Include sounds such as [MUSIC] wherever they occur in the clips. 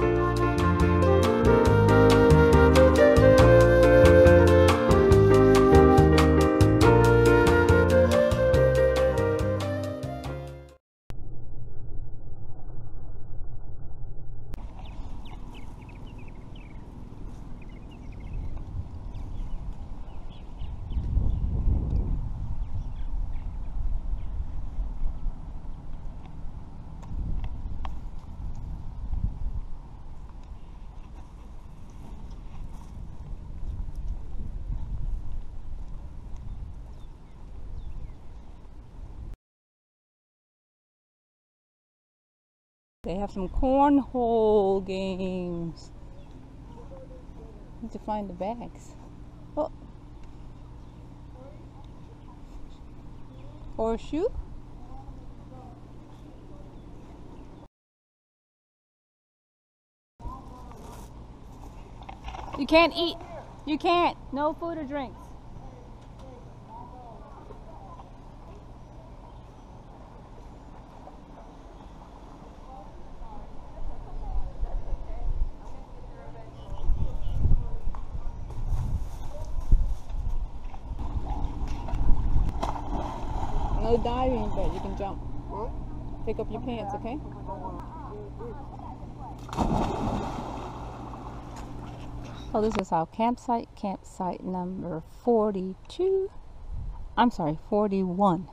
Música They have some cornhole games. Need to find the bags. Oh. Horseshoe? You can't eat. You can't. No food or drinks. No diving, but you can jump. Pick up your pants, okay? Oh, this is our campsite, campsite number 42. I'm sorry, 41.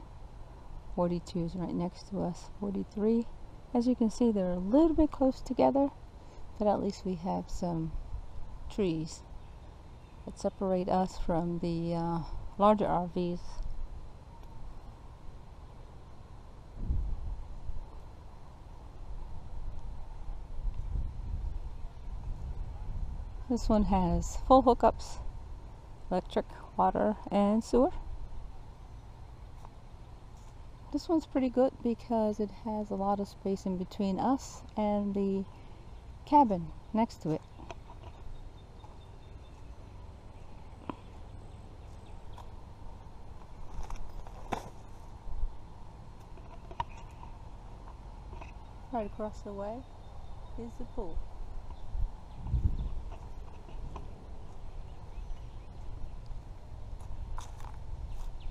42 is right next to us. 43. As you can see, they're a little bit close together, but at least we have some trees that separate us from the uh, larger RVs. This one has full hookups, electric, water, and sewer. This one's pretty good because it has a lot of space in between us and the cabin next to it. Right across the way is the pool.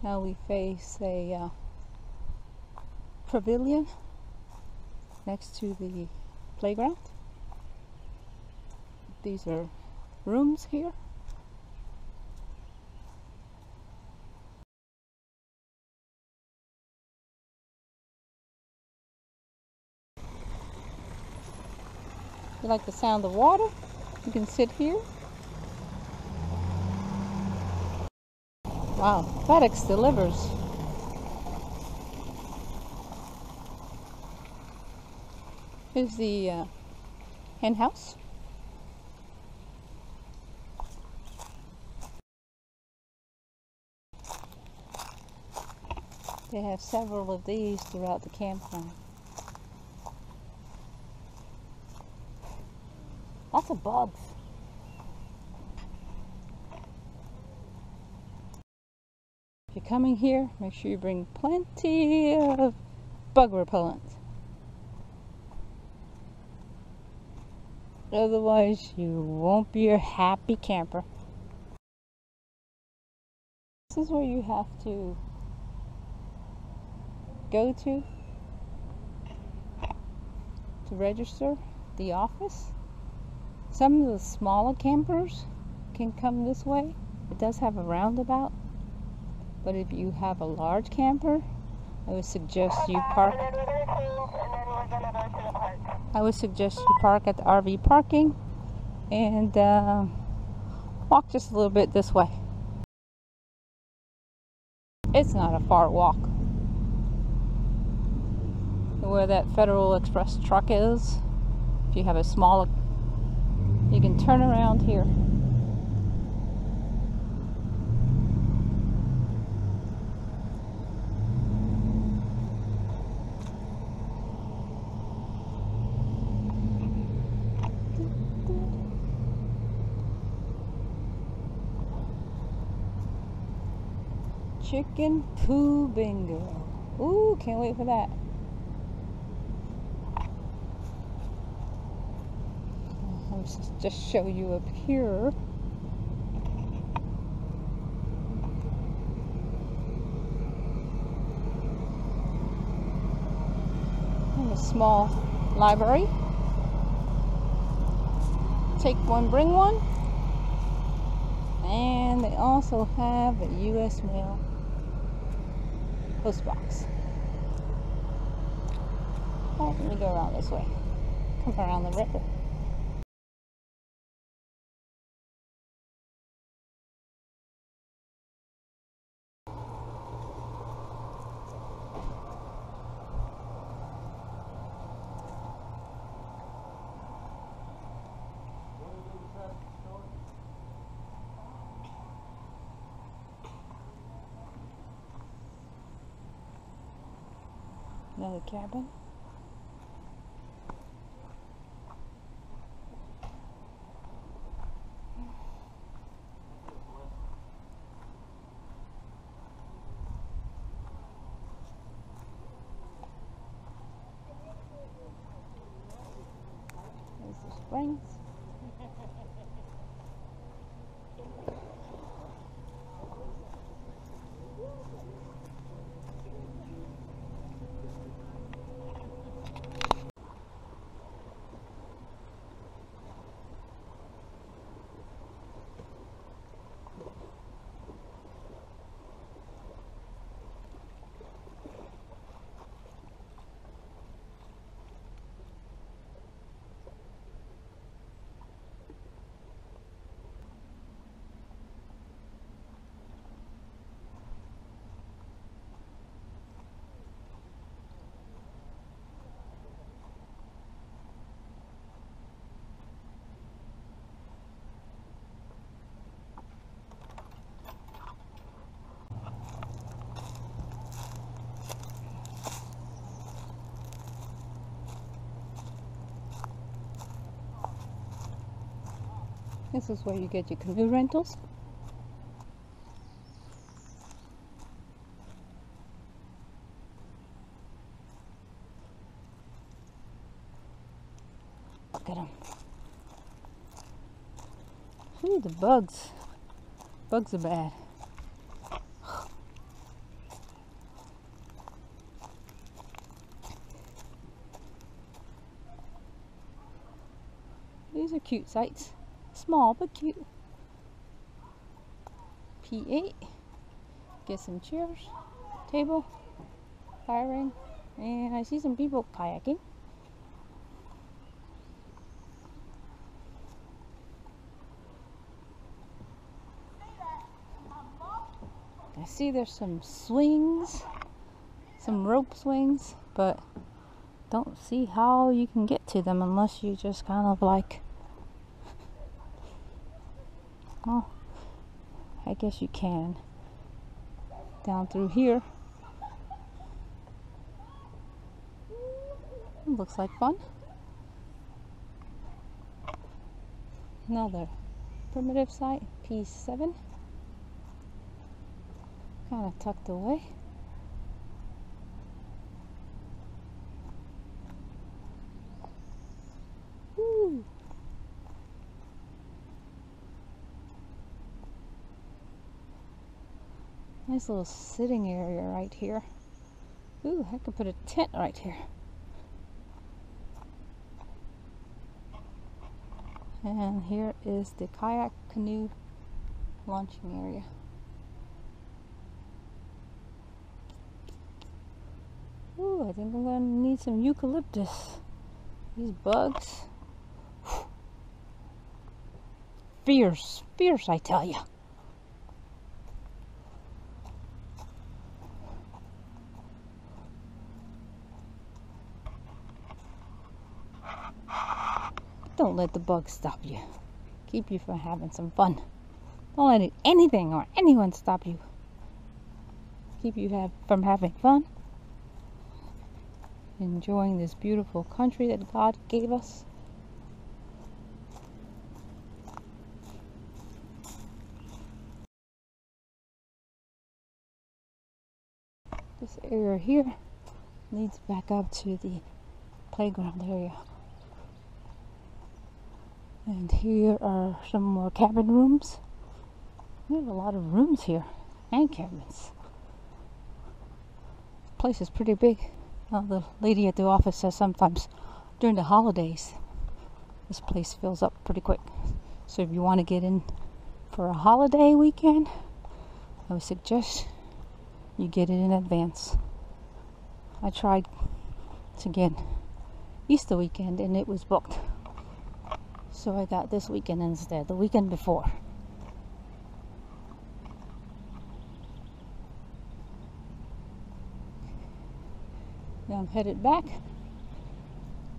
Now we face a uh, pavilion next to the playground. These are rooms here. You like the sound of water? You can sit here. Wow, FedEx delivers. Here's the uh, hen house. They have several of these throughout the campground. Lots of bugs. If you're coming here, make sure you bring plenty of bug repellent. Otherwise, you won't be a happy camper. This is where you have to go to to register the office. Some of the smaller campers can come this way. It does have a roundabout. But if you have a large camper, I would suggest you park. I would suggest you park at the RV parking and uh, walk just a little bit this way. It's not a far walk. Where that Federal Express truck is, if you have a small, you can turn around here. Chicken poo bingo. Ooh, can't wait for that. Let's just show you up here. a small library. Take one, bring one. And they also have a U.S. mail post box. Oh, let me go around this way. Come around the river. Another cabin. There's the springs. This is where you get your canoe rentals. Look at them. Ooh, the bugs. Bugs are bad. These are cute sights. Small but cute. P8. Get some chairs, table, fire and I see some people kayaking. I see there's some swings, some rope swings, but don't see how you can get to them unless you just kind of like Oh, I guess you can. Down through here. Looks like fun. Another primitive site, P7. Kind of tucked away. Nice little sitting area right here. Ooh, I could put a tent right here. And here is the kayak canoe launching area. Ooh, I think I'm gonna need some eucalyptus. These bugs. [SIGHS] Fierce, fierce, I tell you. Don't let the bugs stop you. Keep you from having some fun. Don't let anything or anyone stop you. Keep you have, from having fun. Enjoying this beautiful country that God gave us. This area here leads back up to the playground area. And here are some more cabin rooms. We have a lot of rooms here and cabins. This place is pretty big. Uh, the lady at the office says sometimes during the holidays, this place fills up pretty quick. So if you want to get in for a holiday weekend, I would suggest you get it in advance. I tried to get Easter weekend and it was booked. So I got this weekend instead, the weekend before. Now I'm headed back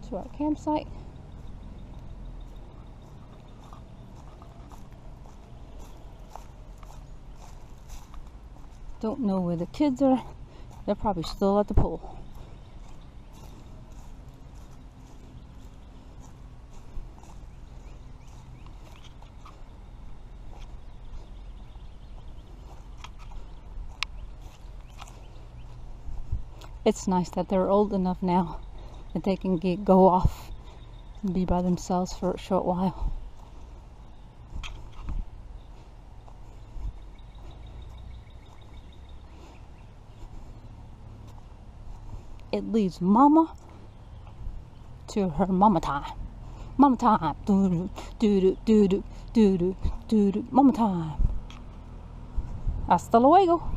to our campsite. Don't know where the kids are. They're probably still at the pool. it's nice that they're old enough now that they can get, go off and be by themselves for a short while. It leaves mama to her mama time. Mama time. Do do do do do do do do Mama time. Hasta luego.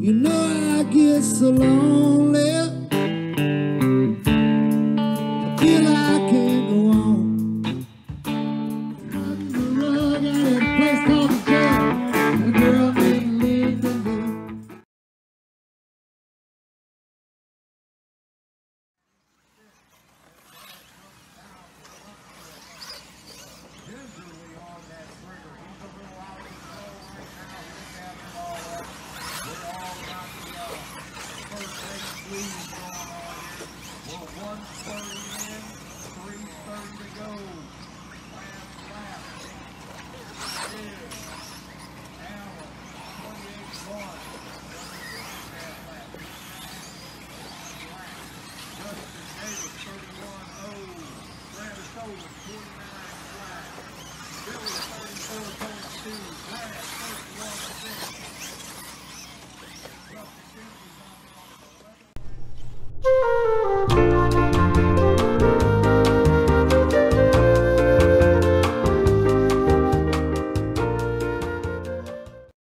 You know I get so lonely